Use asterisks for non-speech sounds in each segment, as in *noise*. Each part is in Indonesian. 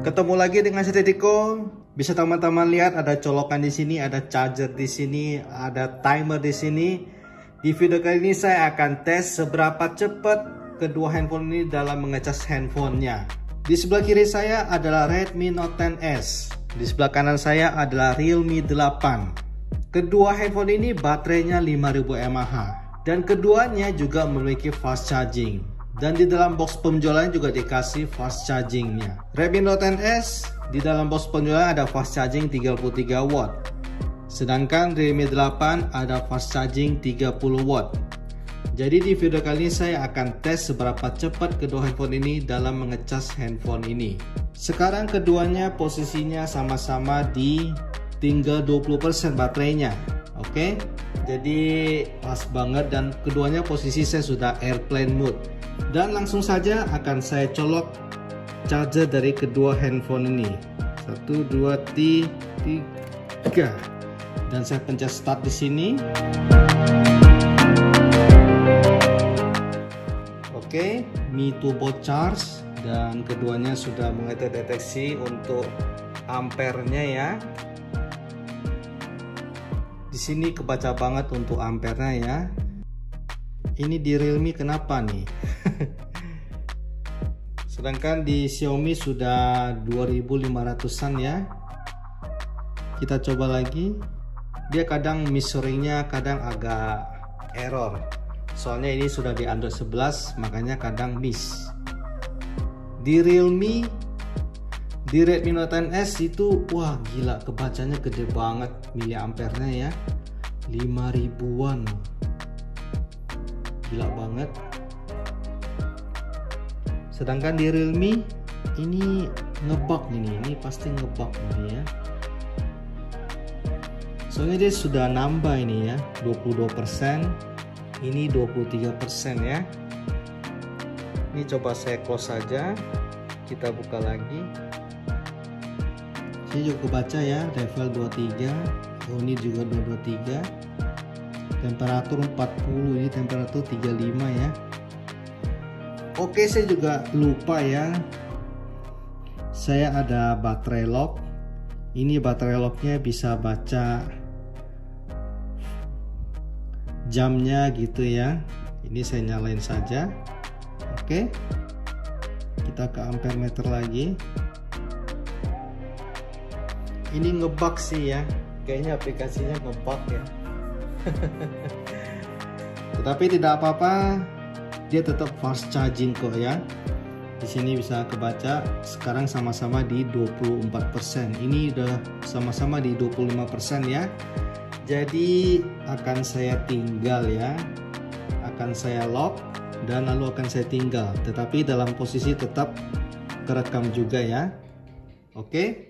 Ketemu lagi dengan saya Tediko. Bisa teman-teman lihat ada colokan di sini, ada charger di sini, ada timer di sini. Di video kali ini saya akan tes seberapa cepat kedua handphone ini dalam mengecas handphonenya. Di sebelah kiri saya adalah Redmi Note 10s. Di sebelah kanan saya adalah Realme 8. Kedua handphone ini baterainya 5000 mAh dan keduanya juga memiliki fast charging. Dan di dalam box penjualan juga dikasih fast chargingnya. Redmi Note 10s di dalam box penjualan ada fast charging 33 watt. Sedangkan Realme 8 ada fast charging 30 watt. Jadi di video kali ini saya akan tes seberapa cepat kedua handphone ini dalam mengecas handphone ini. Sekarang keduanya posisinya sama-sama di tinggal 20% baterainya. Oke. Jadi pas banget dan keduanya posisi saya sudah airplane mode. Dan langsung saja akan saya colok charger dari kedua handphone ini. Satu, dua, tiga. Dan saya pencet start di sini. Oke, Mi Turbo Charge dan keduanya sudah mengedeteksi untuk ampernya ya. Di sini kebaca banget untuk ampernya ya ini di Realme kenapa nih sedangkan di Xiaomi sudah 2500an ya. Kita coba lagi. Dia kadang measuringnya kadang agak error. Soalnya ini sudah di Android 11 makanya kadang miss. Di Realme di Redmi Note 10s itu wah gila kebacanya gede banget miliampernya ya. 5000an gila banget sedangkan di Realme ini ngebug ini ini pasti ngebug ini ya. Soalnya dia sudah nambah ini ya 22% ini 23% ya. Ini coba saya close saja kita buka lagi. Saya juga baca ya level 23 oh ini juga 223 temperatur 40 ini temperatur 35 ya Oke saya juga lupa ya. Saya ada baterai lock. Ini baterai locknya bisa baca jamnya gitu ya. Ini saya nyalain saja. Oke. Kita ke ampere meter lagi. Ini ngebug sih ya. Kayaknya aplikasinya ngebug ya. *laughs* Tetapi tidak apa-apa dia tetap fast charging kok ya. Di sini bisa kebaca sekarang sama-sama di 24% ini udah sama-sama di 25% ya. Jadi akan saya tinggal ya. Akan saya lock dan lalu akan saya tinggal. Tetapi dalam posisi tetap kerekam juga ya. Oke Oke,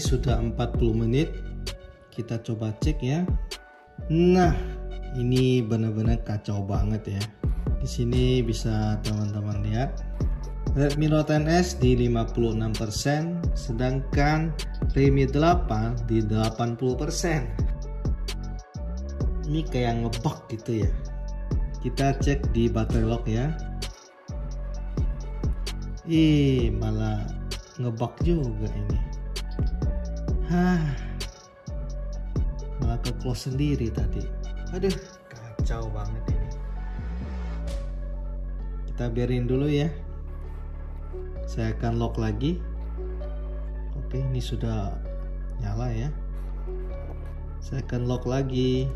sudah 40 menit. Kita coba cek ya. Nah, ini benar-benar kacau banget ya. Di sini bisa teman-teman lihat Redmi Note 10s di 56%, sedangkan Redmi 8 di 80%. Ini kayak ngebug gitu ya. Kita cek di baterai lock ya. Ih, malah ngebug juga ini. Hah. Malah ke close sendiri tadi. Aduh, kacau banget ini. Kita biarin dulu ya. Saya akan lock lagi. Oke, ini sudah nyala ya. Saya akan lock lagi.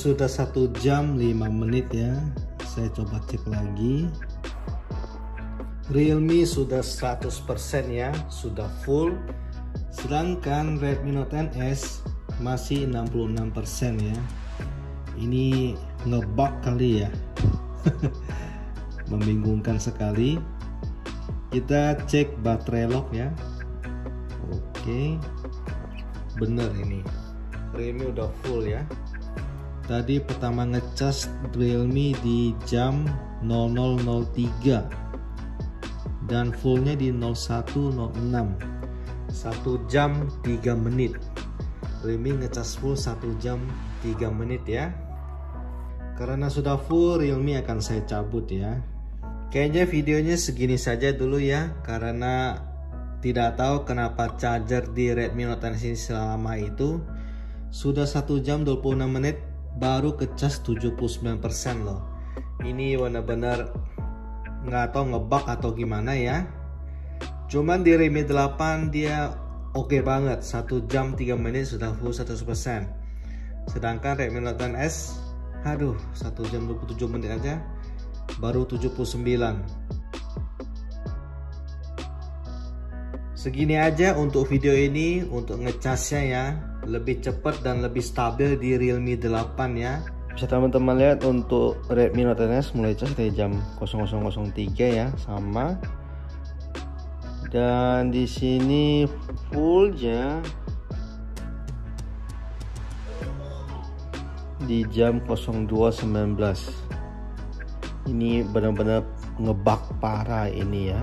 Sudah satu jam 5 menit ya. Saya coba cek lagi. Realme sudah 100% ya, sudah full. Sedangkan Redmi Note 10s masih 66% ya. ini ngebug kali ya *laughs* membingungkan sekali kita cek baterai lock ya oke bener ini Realme udah full ya tadi pertama ngecas Realme di jam 0003 dan fullnya di 0106 1 jam 3 menit. Realme ngecas full 1 jam 3 menit ya. Karena sudah full Realme akan saya cabut ya. Kayaknya videonya segini saja dulu ya. Karena tidak tahu kenapa charger di Redmi Note 10 ini selama itu. Sudah 1 jam 26 menit baru kecas 79% loh. Ini benar-benar nggak tahu ngebug atau gimana ya. Cuman di Redmi 8 dia oke okay banget. 1 jam 3 menit sudah full 100% sedangkan Redmi Note 10s aduh 1 jam 27 menit aja baru 79 segini aja untuk video ini untuk ngecasnya ya lebih cepat dan lebih stabil di Realme 8 ya. Bisa teman-teman lihat untuk Redmi Note 10 mulai cas dari jam 0003 ya sama. Dan di sini full ya. Di jam 02.19 ini benar-benar ngebak parah ini ya